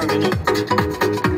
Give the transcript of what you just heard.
Harmony.